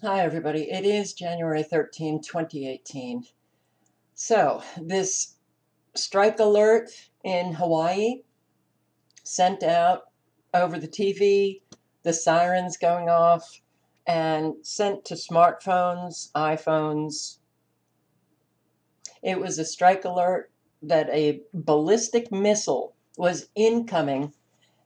Hi, everybody. It is January 13, 2018. So, this strike alert in Hawaii sent out over the TV, the sirens going off, and sent to smartphones, iPhones. It was a strike alert that a ballistic missile was incoming,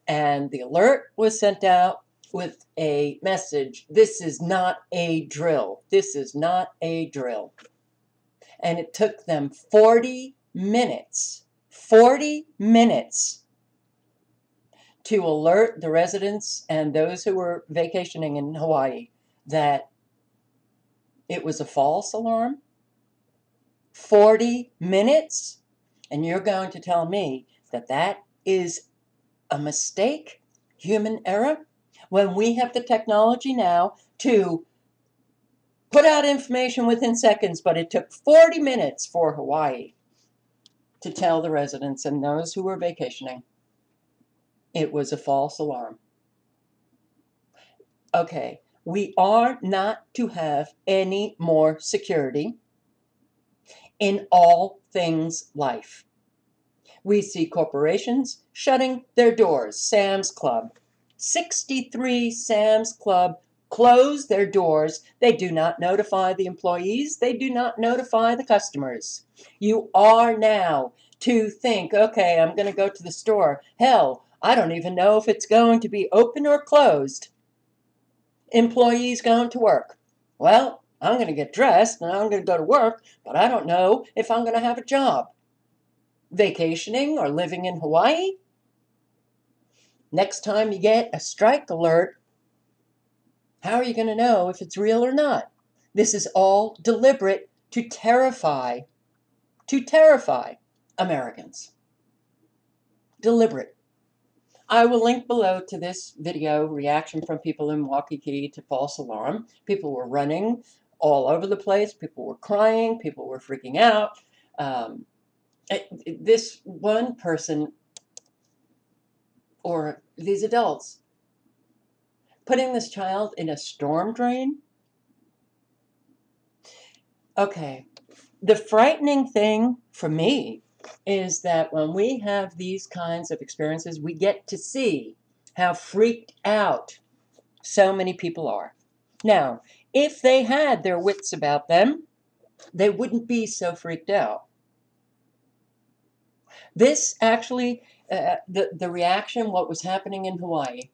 and the alert was sent out with a message this is not a drill. This is not a drill. And it took them 40 minutes, 40 minutes to alert the residents and those who were vacationing in Hawaii that it was a false alarm. 40 minutes? And you're going to tell me that that is a mistake, human error? When we have the technology now to put out information within seconds, but it took 40 minutes for Hawaii to tell the residents and those who were vacationing it was a false alarm. Okay, we are not to have any more security in all things life. We see corporations shutting their doors, Sam's Club, 63 Sam's Club close their doors. They do not notify the employees, they do not notify the customers. You are now to think, okay, I'm going to go to the store. Hell, I don't even know if it's going to be open or closed. Employees going to work. Well, I'm going to get dressed and I'm going to go to work, but I don't know if I'm going to have a job. Vacationing or living in Hawaii? Next time you get a strike alert, how are you going to know if it's real or not? This is all deliberate to terrify, to terrify Americans. Deliberate. I will link below to this video reaction from people in Waikiki to false alarm. People were running all over the place. People were crying. People were freaking out. Um, this one person or these adults. Putting this child in a storm drain? Okay, the frightening thing for me is that when we have these kinds of experiences, we get to see how freaked out so many people are. Now, if they had their wits about them, they wouldn't be so freaked out. This actually uh, the the reaction, what was happening in Hawaii,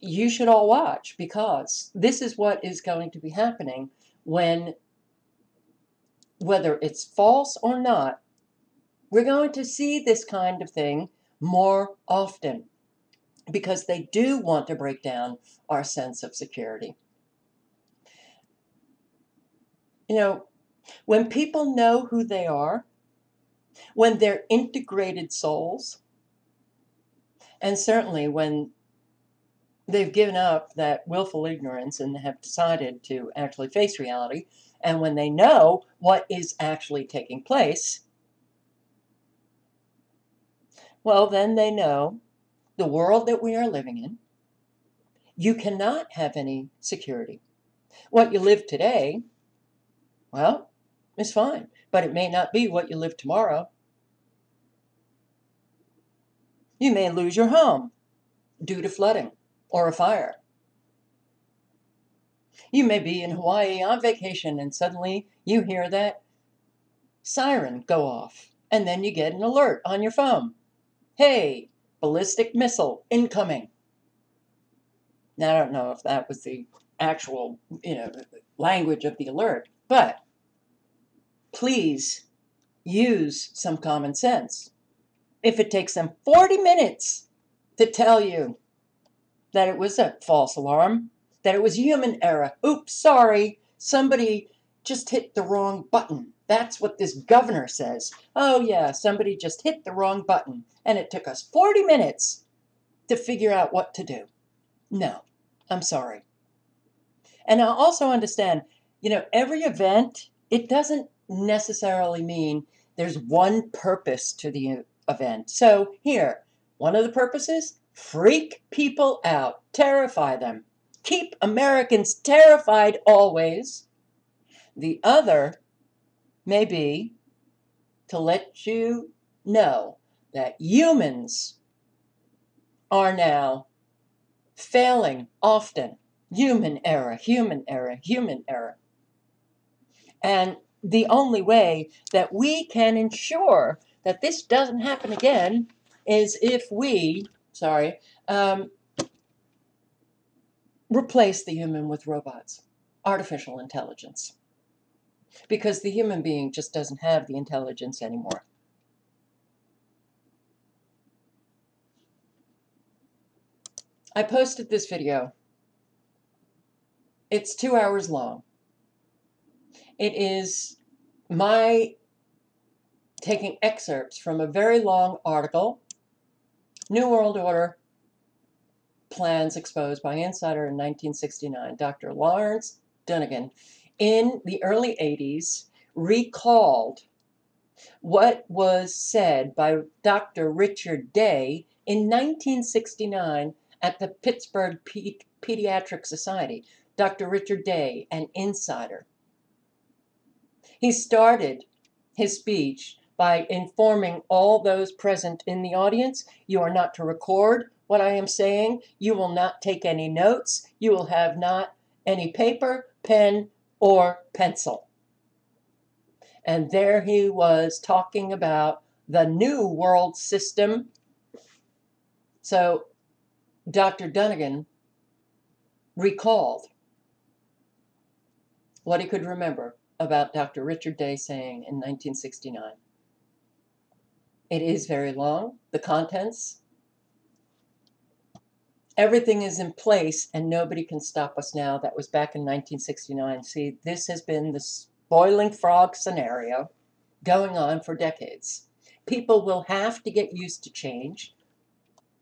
you should all watch because this is what is going to be happening when, whether it's false or not, we're going to see this kind of thing more often because they do want to break down our sense of security. You know, when people know who they are, when they're integrated souls, and certainly when they've given up that willful ignorance and have decided to actually face reality, and when they know what is actually taking place, well, then they know the world that we are living in, you cannot have any security. What you live today, well, is fine but it may not be what you live tomorrow. You may lose your home due to flooding or a fire. You may be in Hawaii on vacation and suddenly you hear that siren go off, and then you get an alert on your phone. Hey, ballistic missile incoming. Now, I don't know if that was the actual, you know, language of the alert, but please use some common sense. If it takes them 40 minutes to tell you that it was a false alarm, that it was human error, oops, sorry, somebody just hit the wrong button. That's what this governor says. Oh, yeah, somebody just hit the wrong button, and it took us 40 minutes to figure out what to do. No, I'm sorry. And I also understand, you know, every event, it doesn't necessarily mean there's one purpose to the event. So here, one of the purposes, freak people out, terrify them. keep Americans terrified always. The other may be to let you know that humans are now failing often. Human error, human error, human error. And the only way that we can ensure that this doesn't happen again is if we, sorry, um, replace the human with robots, artificial intelligence. Because the human being just doesn't have the intelligence anymore. I posted this video. It's two hours long. It is my taking excerpts from a very long article, New World Order Plans Exposed by Insider in 1969. Dr. Lawrence Dunegan, in the early 80s, recalled what was said by Dr. Richard Day in 1969 at the Pittsburgh Pediatric Society. Dr. Richard Day, an insider. He started his speech by informing all those present in the audience you are not to record what I am saying, you will not take any notes, you will have not any paper, pen, or pencil. And there he was talking about the new world system. So Dr. Dunegan recalled what he could remember about Dr. Richard Day saying in 1969. It is very long, the contents. Everything is in place and nobody can stop us now. That was back in 1969. See, this has been the boiling frog scenario going on for decades. People will have to get used to change.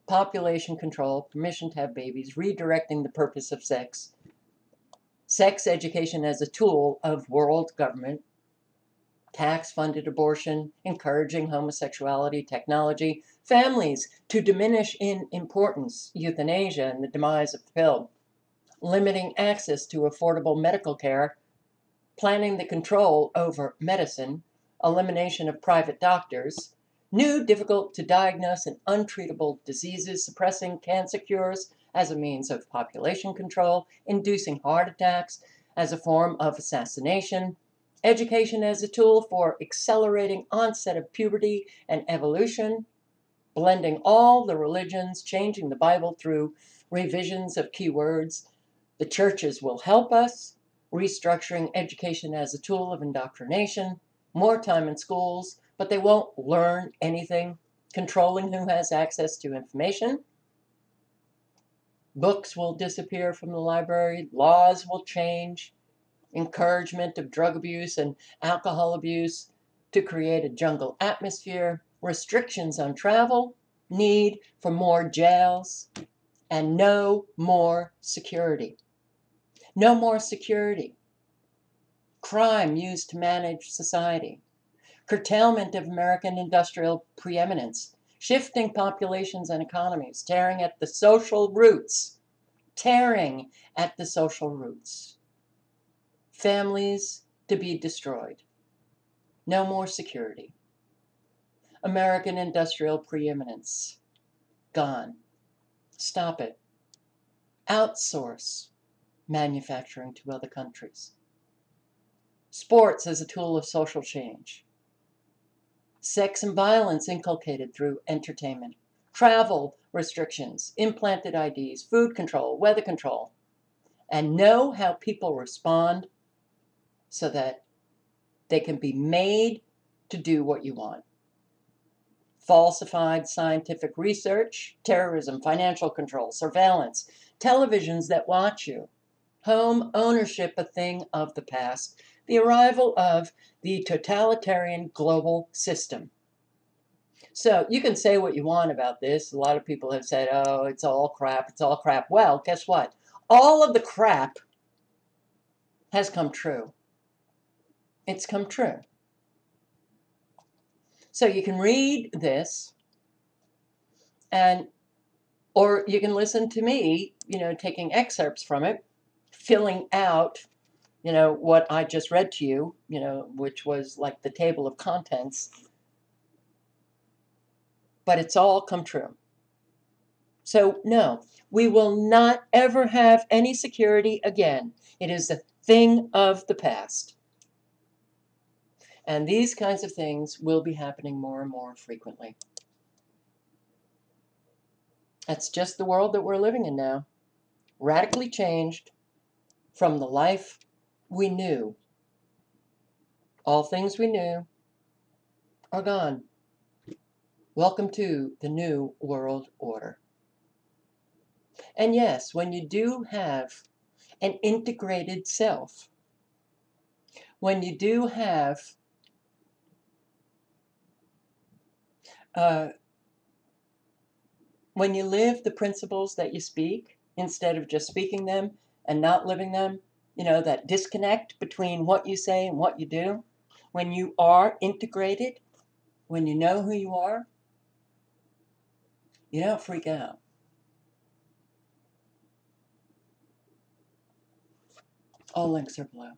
Population control, permission to have babies, redirecting the purpose of sex, sex education as a tool of world government, tax funded abortion, encouraging homosexuality, technology, families to diminish in importance, euthanasia and the demise of the pill, limiting access to affordable medical care, planning the control over medicine, elimination of private doctors, new difficult to diagnose and untreatable diseases, suppressing cancer cures, as a means of population control, inducing heart attacks as a form of assassination, education as a tool for accelerating onset of puberty and evolution, blending all the religions, changing the Bible through revisions of key words. The churches will help us, restructuring education as a tool of indoctrination, more time in schools, but they won't learn anything, controlling who has access to information, Books will disappear from the library, laws will change, encouragement of drug abuse and alcohol abuse to create a jungle atmosphere, restrictions on travel, need for more jails, and no more security. No more security. Crime used to manage society. Curtailment of American industrial preeminence shifting populations and economies, tearing at the social roots, tearing at the social roots. Families to be destroyed. No more security. American industrial preeminence. Gone. Stop it. Outsource manufacturing to other countries. Sports as a tool of social change sex and violence inculcated through entertainment, travel restrictions, implanted IDs, food control, weather control, and know how people respond so that they can be made to do what you want. Falsified scientific research, terrorism, financial control, surveillance, televisions that watch you, home ownership a thing of the past, the arrival of the totalitarian global system. So you can say what you want about this. A lot of people have said, oh, it's all crap, it's all crap. Well, guess what? All of the crap has come true. It's come true. So you can read this and or you can listen to me you know, taking excerpts from it, filling out, you know, what I just read to you, you know, which was like the table of contents. But it's all come true. So, no, we will not ever have any security again. It is a thing of the past. And these kinds of things will be happening more and more frequently. That's just the world that we're living in now. Radically changed from the life we knew. All things we knew are gone. Welcome to the new world order. And yes, when you do have an integrated self, when you do have uh, when you live the principles that you speak instead of just speaking them and not living them, you know, that disconnect between what you say and what you do, when you are integrated, when you know who you are, you don't freak out. All links are below.